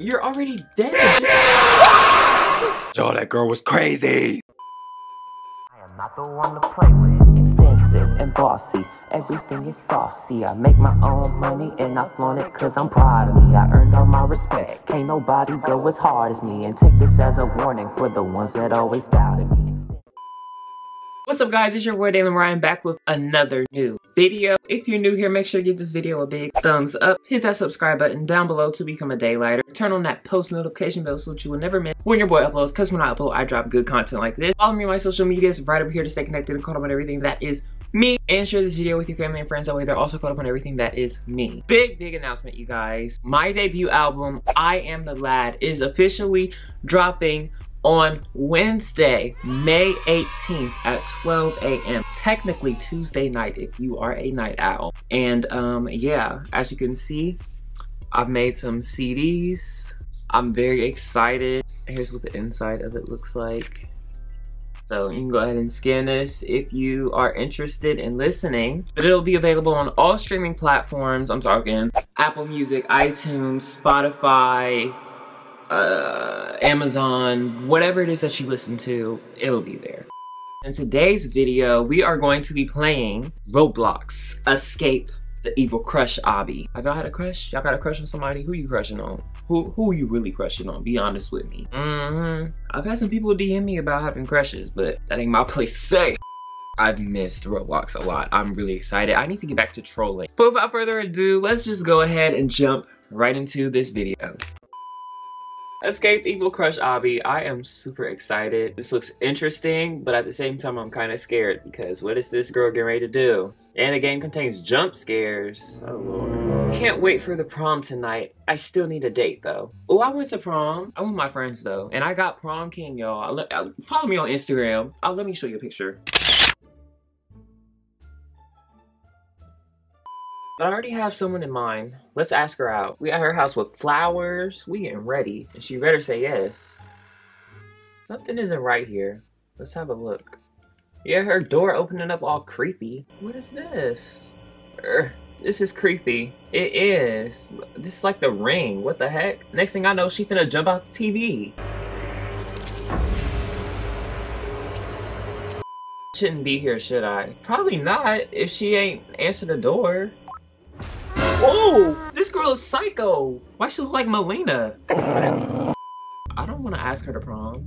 You're already dead. Yo, that girl was crazy. I am not the one to play with. Expensive and bossy, everything is saucy. I make my own money and I flaunt it cause I'm proud of me. I earned all my respect. Can't nobody go as hard as me. And take this as a warning for the ones that always doubted me. What's up guys, it's your boy Dalen Ryan back with another new video. If you're new here, make sure to give this video a big thumbs up. Hit that subscribe button down below to become a DaeLighter. Turn on that post notification bell so that you will never miss when your boy uploads because when I upload, I drop good content like this. Follow me on my social medias right over here to stay connected and caught up on everything that is me and share this video with your family and friends that way they're also caught up on everything that is me big big announcement you guys my debut album i am Nelad is officially dropping on Wednesday, May 18th at 12 a.m. Technically Tuesday night if you are a night owl. And um, yeah, as you can see, I've made some CDs. I'm very excited. Here's what the inside of it looks like. So you can go ahead and scan this if you are interested in listening. But it'll be available on all streaming platforms. I'm talking Apple Music, iTunes, Spotify, uh, Amazon, whatever it is that you listen to, it'll be there. In today's video, we are going to be playing Roblox Escape the Evil Crush Obby. Have y'all had a crush? Y'all got a crush on somebody? Who you crushing on? Who who you really crushing on? Be honest with me. Mm-hmm. I've had some people DM me about having crushes, but that ain't my place to say. I've missed Roblox a lot. I'm really excited. I need to get back to trolling. But without further ado, let's just go ahead and jump right into this video. Escape Evil Crush Obby. I am super excited. This looks interesting, but at the same time, I'm kind of scared because what is this girl getting ready to do? And the game contains jump scares. Oh lord. Can't wait for the prom tonight. I still need a date though. Oh, I went to prom. I went with my friends though. And I got prom king, y'all. Uh, follow me on Instagram. I'll let me show you a picture. But I already have someone in mind. Let's ask her out. We at her house with flowers. We getting ready. And she better say yes. Something isn't right here. Let's have a look. Yeah, her door opening up all creepy. What is this? Er, this is creepy. It is. This is like the ring. What the heck? Next thing I know, she finna jump out the TV. Shouldn't be here, should I? Probably not, if she ain't answer the door. Oh, this girl is psycho. Why she look like Melina? I don't want to ask her to prom.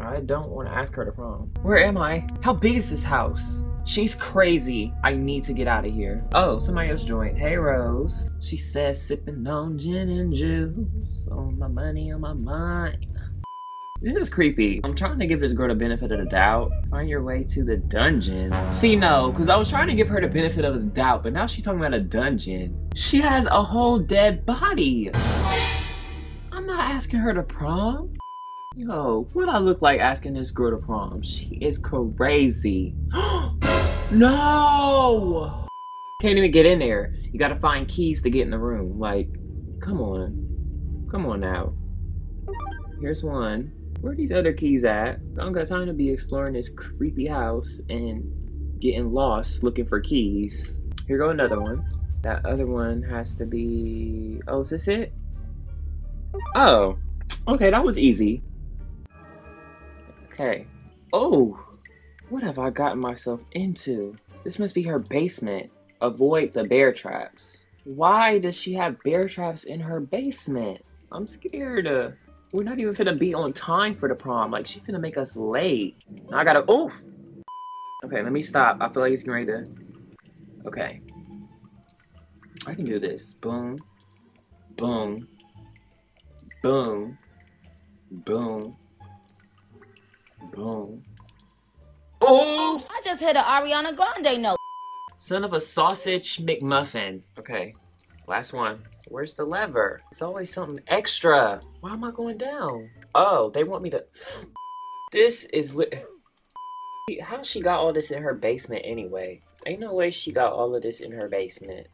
I don't want to ask her to prom. Where am I? How big is this house? She's crazy. I need to get out of here. Oh, somebody else joined. Hey, Rose. She says sipping on gin and juice. On my money, on my mind. This is creepy. I'm trying to give this girl the benefit of the doubt. Find your way to the dungeon. See, no, because I was trying to give her the benefit of the doubt, but now she's talking about a dungeon. She has a whole dead body. I'm not asking her to prom. Yo, what I look like asking this girl to prom? She is crazy. no! Can't even get in there. You gotta find keys to get in the room. Like, come on. Come on now. Here's one. Where are these other keys at? I don't got time to be exploring this creepy house and getting lost looking for keys. Here go another one. That other one has to be... Oh, is this it? Oh. Okay, that was easy. Okay. Oh! What have I gotten myself into? This must be her basement. Avoid the bear traps. Why does she have bear traps in her basement? I'm scared. We're not even finna be on time for the prom. Like, she finna make us late. I gotta, oh! Okay, let me stop. I feel like he's getting ready to, okay. I can do this. Boom. Boom. Boom. Boom. Boom. Oh! I just hit an Ariana Grande note. Son of a sausage McMuffin. Okay, last one. Where's the lever? It's always something extra. Why am I going down? Oh, they want me to... This is lit... How she got all this in her basement anyway? Ain't no way she got all of this in her basement.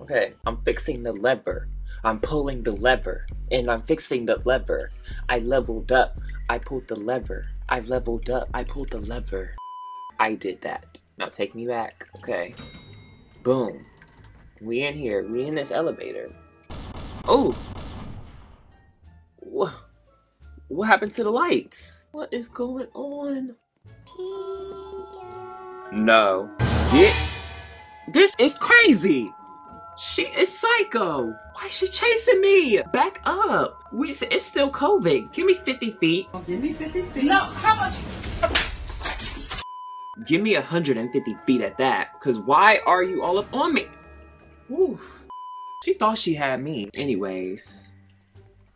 Okay, I'm fixing the lever. I'm pulling the lever. And I'm fixing the lever. I leveled up. I pulled the lever. I leveled up. I pulled the lever. I did that. Now take me back. Okay. Boom. We in here. We in this elevator. Oh. What? What happened to the lights? What is going on? No. Get. This is crazy. She is psycho. Why is she chasing me? Back up. We. It's still COVID. Give me 50 feet. Oh, give me 50 feet. No, how much? Give me 150 feet at that. Cause why are you all up on me? Whew. She thought she had me. Anyways.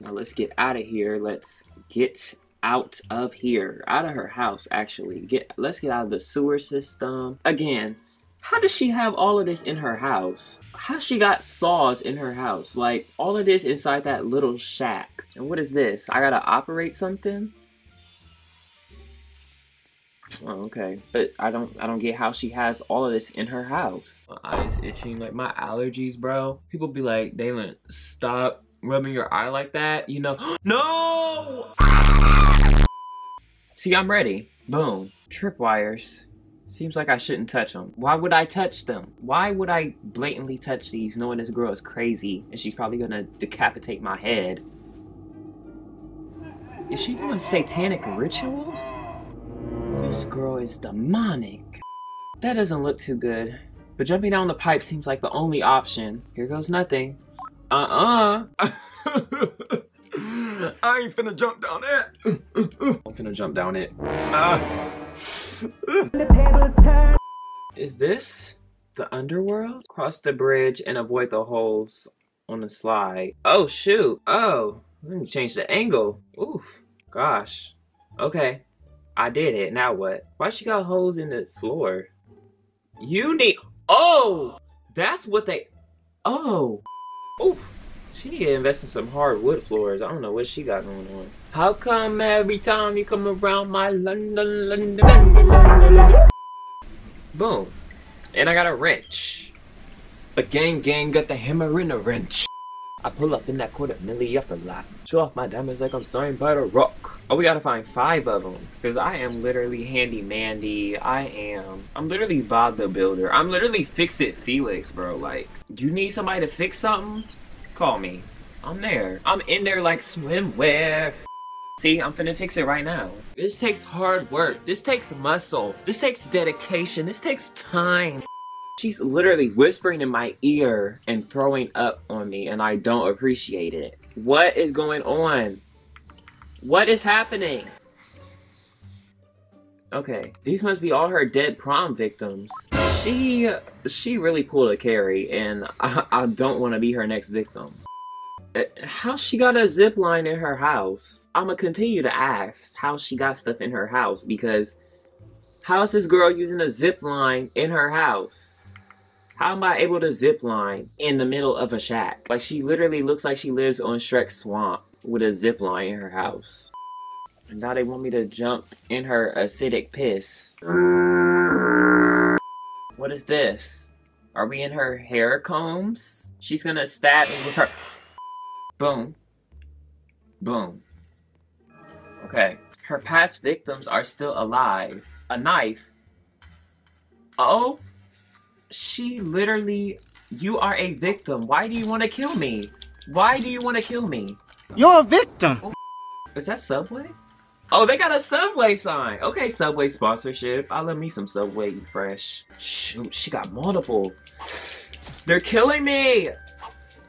Now let's get out of here. Let's get out of here. Out of her house, actually. Get let's get out of the sewer system. Again, how does she have all of this in her house? How she got saws in her house? Like all of this inside that little shack. And what is this? I gotta operate something? Oh, okay. But I don't I don't get how she has all of this in her house. My eyes itching, like my allergies, bro. People be like, Dalen, stop rubbing your eye like that, you know. no! See, I'm ready. Boom. Tripwires. Seems like I shouldn't touch them. Why would I touch them? Why would I blatantly touch these knowing this girl is crazy and she's probably gonna decapitate my head? Is she doing satanic rituals? This girl is demonic. That doesn't look too good. But jumping down the pipe seems like the only option. Here goes nothing. Uh-uh. I ain't finna jump down it. I'm finna jump down it. Ah. Is this the underworld? Cross the bridge and avoid the holes on the slide. Oh, shoot. Oh, let me change the angle. Oof. Gosh. Okay. I did it. Now what? Why she got holes in the floor? You need. Oh! That's what they. Oh. oh. She need to invest in some hardwood floors. I don't know what she got going on. How come every time you come around my London, London, London, London? Boom. And I got a wrench. The gang gang got the hammer and a wrench. I pull up in that quarter milli off the lot. Show off my diamonds like I'm signed by the rock. Oh, we gotta find five of them. Because I am literally handy mandy. I am. I'm literally Bob the Builder. I'm literally Fix It Felix, bro. Like, do you need somebody to fix something? Call me. I'm there. I'm in there like swimwear. See, I'm finna fix it right now. This takes hard work. This takes muscle. This takes dedication. This takes time. She's literally whispering in my ear and throwing up on me, and I don't appreciate it. What is going on? What is happening? Okay, these must be all her dead prom victims. She, she really pulled a Carrie, and I, I don't want to be her next victim. Uh, How she got a zip line in her house? I'ma continue to ask how she got stuff in her house because how is this girl using a zip line in her house? How am I able to zip line in the middle of a shack? Like she literally looks like she lives on Shrek Swamp with a zip line in her house. And now they want me to jump in her acidic piss. What is this? Are we in her hair combs? She's gonna stab me with her. Boom. Boom. Okay. Her past victims are still alive. A knife. Uh oh. She literally. You are a victim. Why do you want to kill me? Why do you want to kill me? You're a victim. Oh, is that Subway? Oh, they got a Subway sign. Okay, Subway sponsorship. I love me some Subway fresh. Shoot, she got multiple. They're killing me.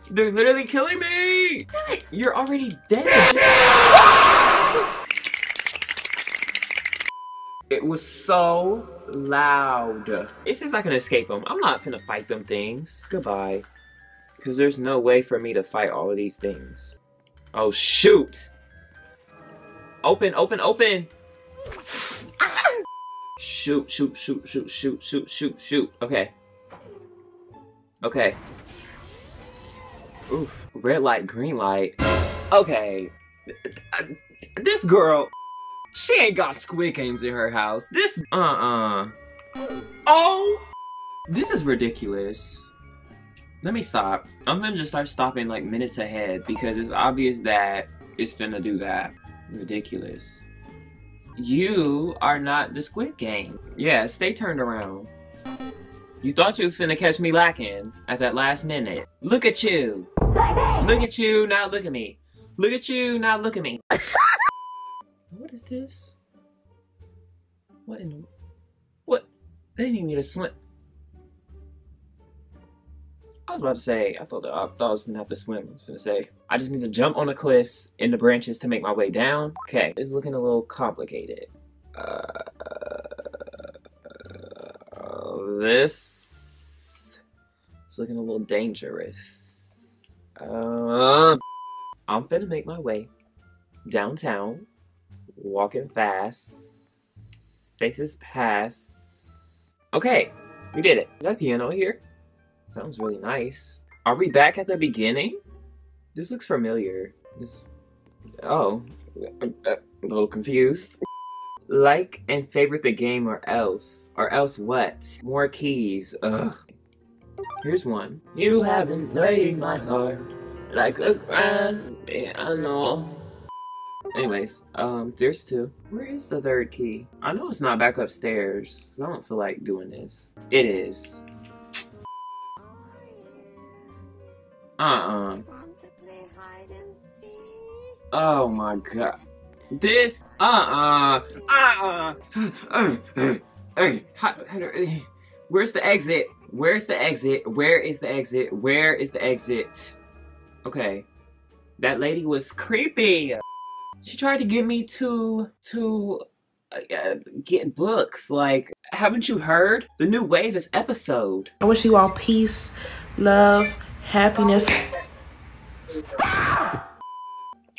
They're literally killing me. You're already dead. It was so loud. It seems I can escape them. I'm not gonna fight them things. Goodbye. Because there's no way for me to fight all of these things. Oh, shoot. Open, open, open. Shoot, shoot, shoot, shoot, shoot, shoot, shoot, shoot. Okay. Okay. Oof. Red light, green light. Okay. This girl, she ain't got squid games in her house. This, uh-uh. Oh! This is ridiculous. Let me stop. I'm gonna just start stopping like minutes ahead because it's obvious that it's gonna do that. Ridiculous. You are not the Squid Game. Yeah, stay turned around. You thought you was finna catch me lacking at that last minute. Look at you. Look Look at you, now look at me. Look at you, now look at me. this? What in the... What? They need me to swim. I was about to say, I thought, I thought I was gonna have to swim. I was gonna say, I just need to jump on the cliffs in the branches to make my way down. Okay, it's looking a little complicated. Uh, uh, this is looking a little dangerous. Uh, I'm gonna make my way downtown, walking fast, faces past. Okay, we did it. Is that piano here? Sounds really nice. Are we back at the beginning? This looks familiar. This... Oh, uh, I'm a little confused. Like and favorite the game or else. Or else what? More keys. Ugh. Here's one. You haven't played my heart like a grand piano. Anyways, um, there's two. Where is the third key? I know it's not back upstairs. I don't feel like doing this. It is. Uh-uh. Oh my god. This, uh-uh, uh-uh. Where's the exit? Where's the exit? Where is the exit? Where is the exit? Okay. That lady was creepy. She tried to get me to, to uh, get books. Like, haven't you heard? The new wave is episode. I wish you all peace, love, happiness.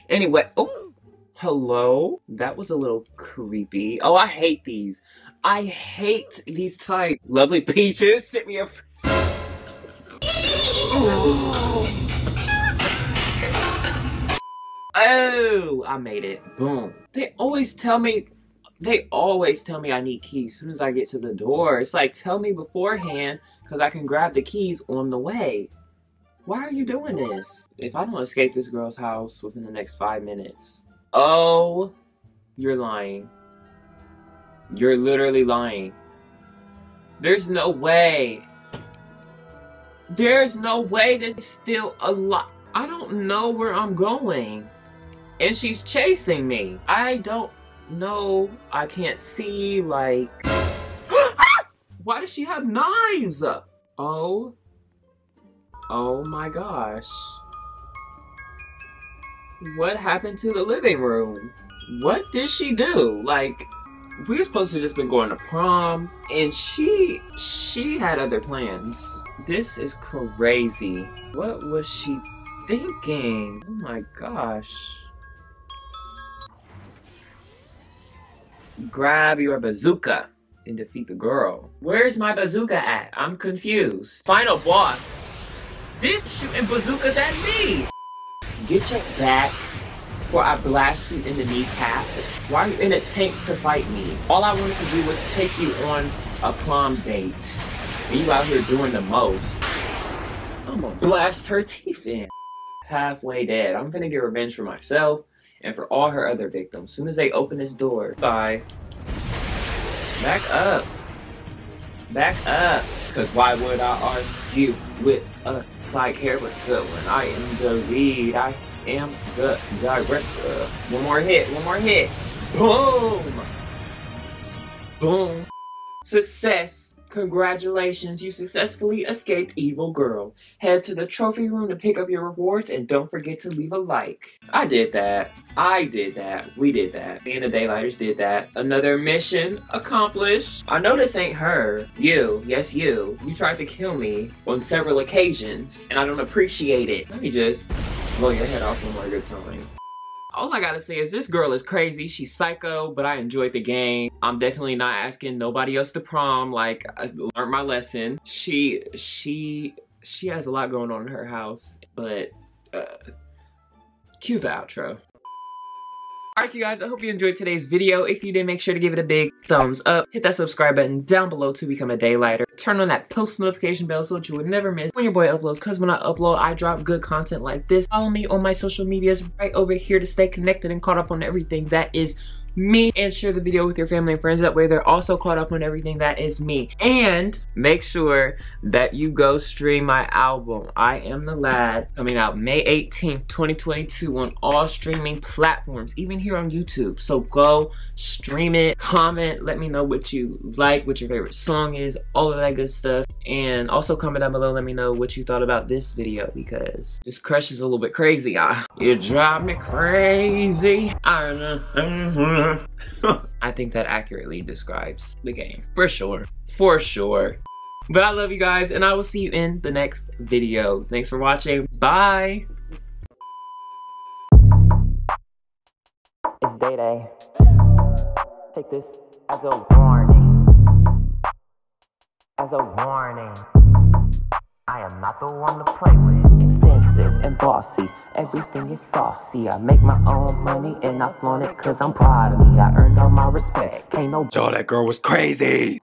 Anyway, oh, hello? That was a little creepy. Oh, I hate these. I hate these type. Lovely peaches sent me a. Oh, I made it. Boom. They always tell me, they always tell me I need keys as soon as I get to the door. It's like, tell me beforehand because I can grab the keys on the way. Why are you doing this? If I don't escape this girl's house within the next five minutes. Oh, you're lying. You're literally lying. There's no way. There's no way there's still a lot. I don't know where I'm going. And she's chasing me. I don't know. I can't see, like... Why does she have knives? Oh Oh my gosh. What happened to the living room? What did she do? Like, we were supposed to just been going to prom, and she, she had other plans. This is crazy. What was she thinking? Oh my gosh. Grab your bazooka and defeat the girl. Where's my bazooka at? I'm confused. Final boss. This shooting bazookas at me! Get your back before I blast you in the kneecap. Why are you in a tank to fight me? All I wanted to do was take you on a prom date. And you out here doing the most. I'm gonna blast her teeth in. Halfway dead. I'm gonna get revenge for myself and for all her other victims. Soon as they open this door. Bye. Back up. Back up. Cause why would I argue with a psych character when I am the lead? I am the director. One more hit, one more hit. Boom! Boom. Success. Congratulations, you successfully escaped Evil Girl. Head to the trophy room to pick up your rewards and don't forget to leave a like. I did that. I did that. We did that. Me and the DaeLighters did that. Another mission accomplished. I know this ain't her. You, yes you. You tried to kill me on several occasions and I don't appreciate it. Let me just blow your head off one more good time all I gotta say is this girl is crazy. She's psycho, but I enjoyed the game. I'm definitely not asking nobody else to prom. Like, I learned my lesson. She, she, she has a lot going on in her house, but, uh, cue the outro. Alright you guys, I hope you enjoyed today's video. If you did, make sure to give it a big thumbs up. Hit that subscribe button down below to become a DaeLighter. Turn on that post notification bell so that you would never miss when your boy uploads. Because when I upload, I drop good content like this. Follow me on my social medias right over here to stay connected and caught up on everything that is me and share the video with your family and friends that way they're also caught up on everything that is me and make sure that you go stream my album, I Am Nelad, coming out May 18th, 2022 on all streaming platforms, even here on YouTube. So go stream it, comment, let me know what you like, what your favorite song is, all of that good stuff. And also comment down below, let me know what you thought about this video because this crush is a little bit crazy. Ah, you drive me crazy. I think that accurately describes the game. For sure. For sure. But I love you guys, and I will see you in the next video. Thanks for watching. Bye. It's day day. Take this as a warning. As a warning. I am not the one to play with. Expensive and bossy. Everything is saucy. I make my own money and I flaunt it cause I'm proud of me. I earned all my respect. Ain't no Yo, that girl was crazy.